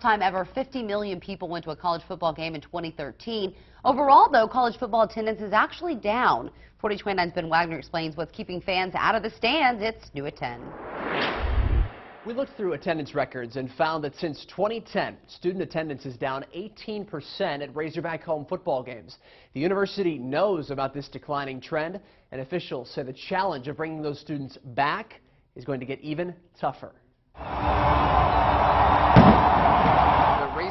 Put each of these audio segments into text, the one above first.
time ever 50 million people went to a college football game in 2013. Overall, though, college football attendance is actually down. 4029's Ben Wagner explains what's keeping fans out of the stands. It's new at 10. We looked through attendance records and found that since 2010, student attendance is down 18% at Razorback home football games. The university knows about this declining trend, and officials say the challenge of bringing those students back is going to get even tougher.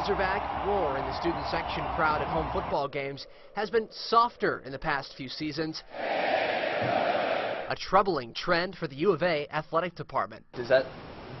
Razorback roar in the student section crowd at home football games has been softer in the past few seasons. A troubling trend for the U of A athletic department. Does that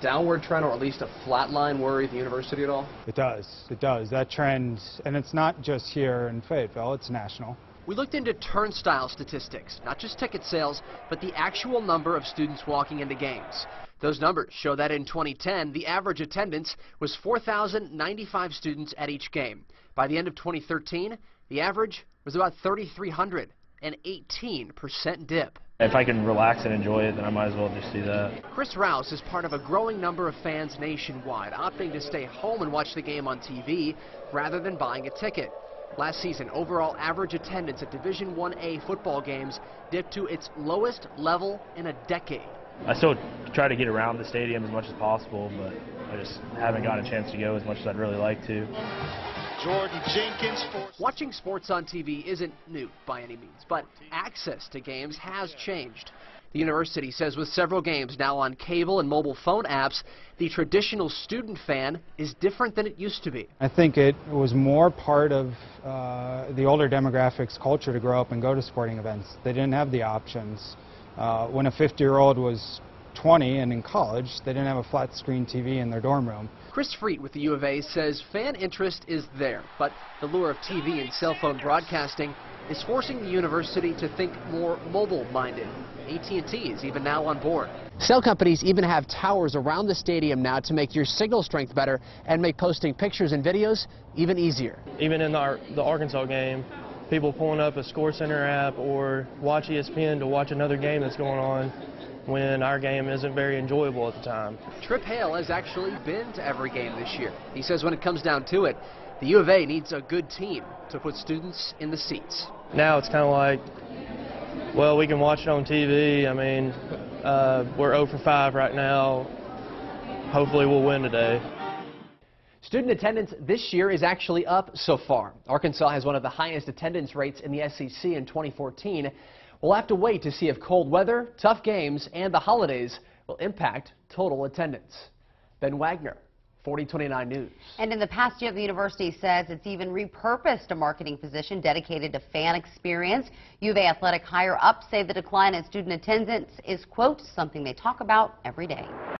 downward trend or at least a flat line worry the university at all? It does. It does. That trend, and it's not just here in Fayetteville, it's national. We looked into turnstile statistics, not just ticket sales, but the actual number of students walking into games. Those numbers show that in 2010, the average attendance was 4,095 students at each game. By the end of 2013, the average was about 3,300, an 18% dip. If I can relax and enjoy it, then I might as well just do that. Chris Rouse is part of a growing number of fans nationwide, opting to stay home and watch the game on TV rather than buying a ticket. Last season, overall average attendance at Division 1A football games dipped to its lowest level in a decade. I still try to get around the stadium as much as possible, but I just haven't gotten a chance to go as much as I'd really like to. Jordan Jenkins. Watching sports on TV isn't new by any means, but access to games has changed. The university says with several games now on cable and mobile phone apps, the traditional student fan is different than it used to be. I think it was more part of uh, the older demographics culture to grow up and go to sporting events. They didn't have the options. Uh, when a 50-year-old was 20 and in college, they didn't have a flat screen TV in their dorm room. Chris Freet with the U of A says fan interest is there, but the lure of TV and cell phone broadcasting is forcing the university to think more mobile-minded. AT&T is even now on board. Cell companies even have towers around the stadium now to make your signal strength better and make posting pictures and videos even easier. Even in the, the Arkansas game, people pulling up a Score Center app or watch ESPN to watch another game that's going on when our game isn't very enjoyable at the time. Trip Hale has actually been to every game this year. He says when it comes down to it, the U of A needs a good team to put students in the seats. Now it's kind of like, well, we can watch it on TV. I mean, uh, we're 0 for 5 right now. Hopefully we'll win today. Student attendance this year is actually up so far. Arkansas has one of the highest attendance rates in the SEC in 2014. We'll have to wait to see if cold weather, tough games, and the holidays will impact total attendance. Ben Wagner, 4029 News. And in the past year, the university says it's even repurposed a marketing position dedicated to fan experience. U of A athletic higher ups say the decline in student attendance is, quote, something they talk about every day.